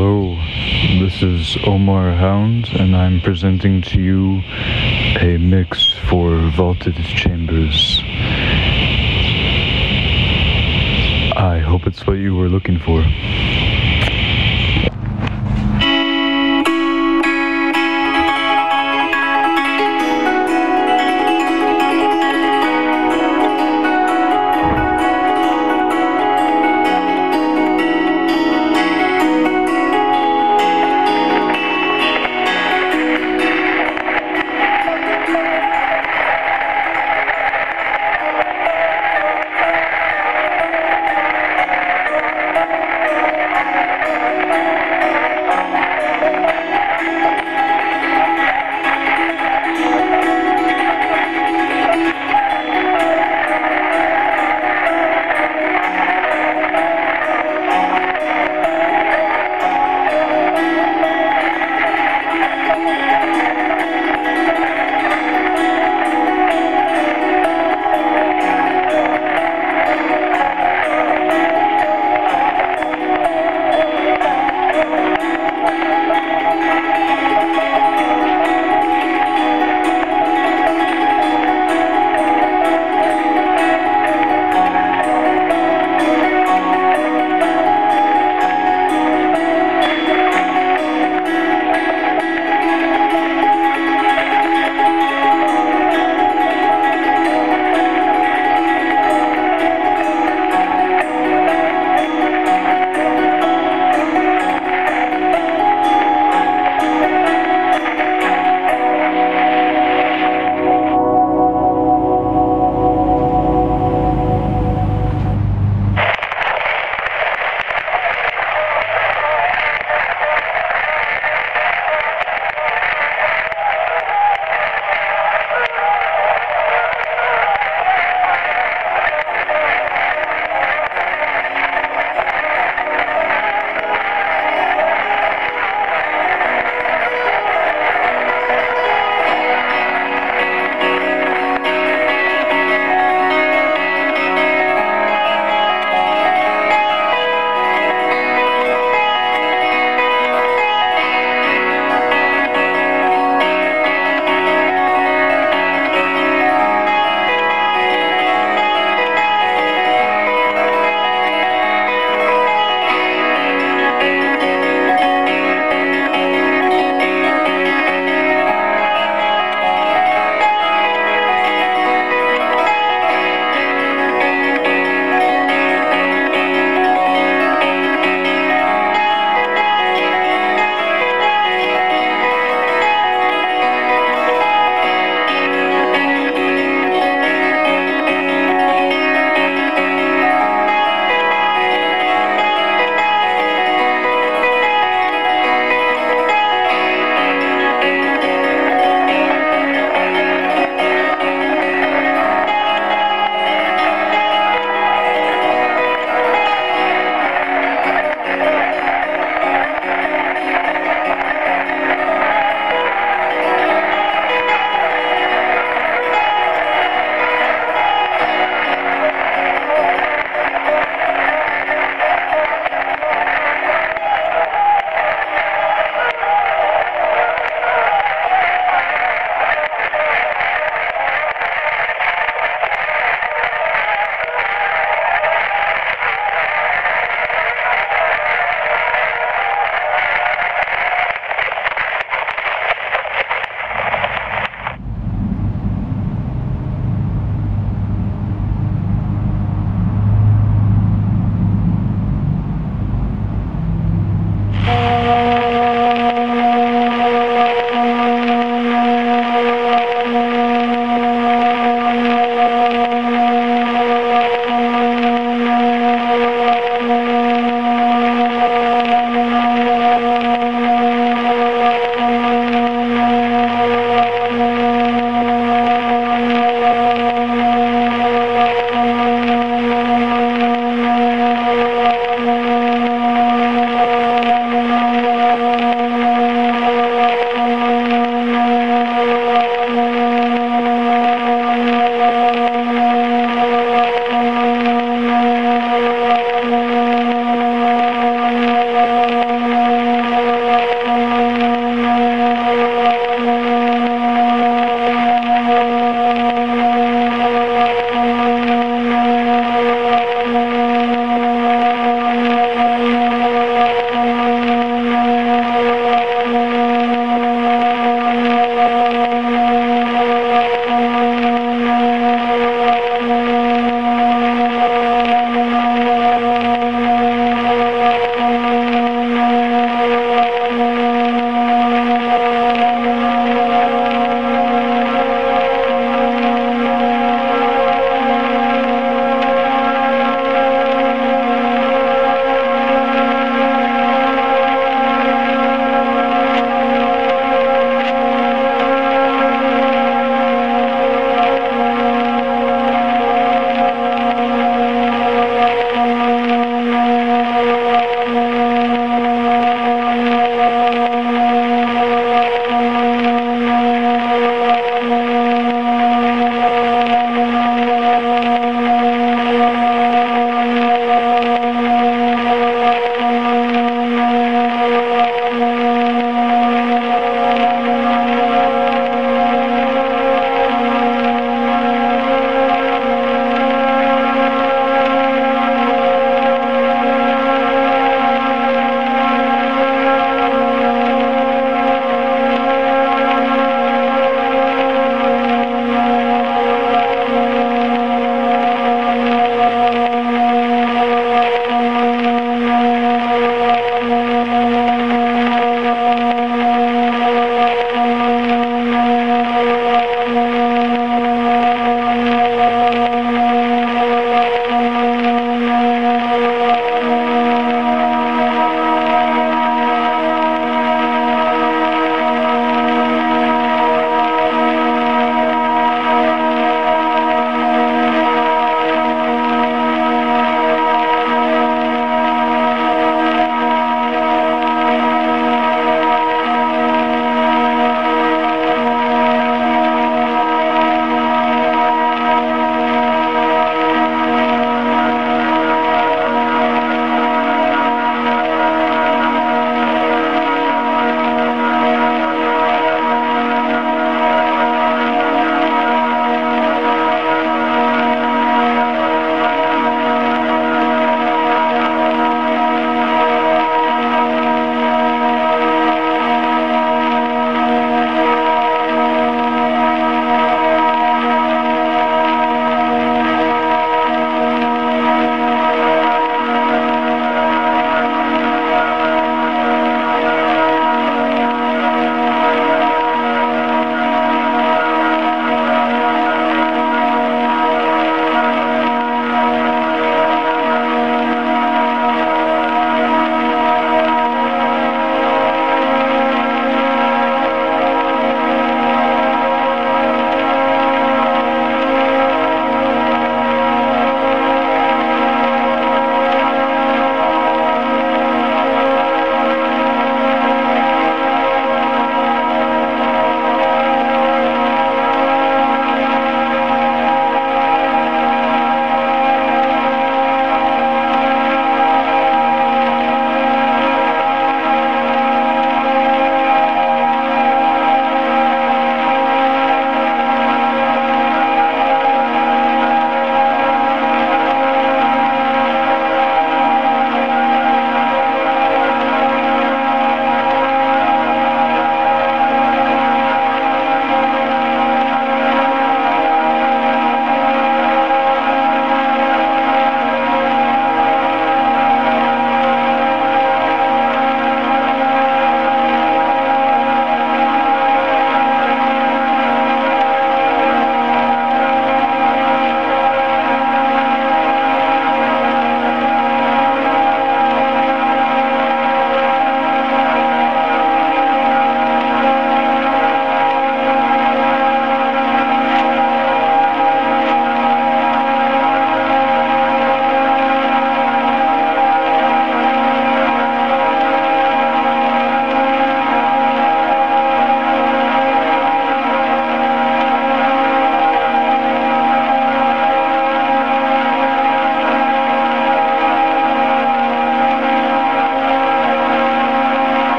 Hello, this is Omar Hound, and I'm presenting to you a mix for Vaulted Chambers. I hope it's what you were looking for.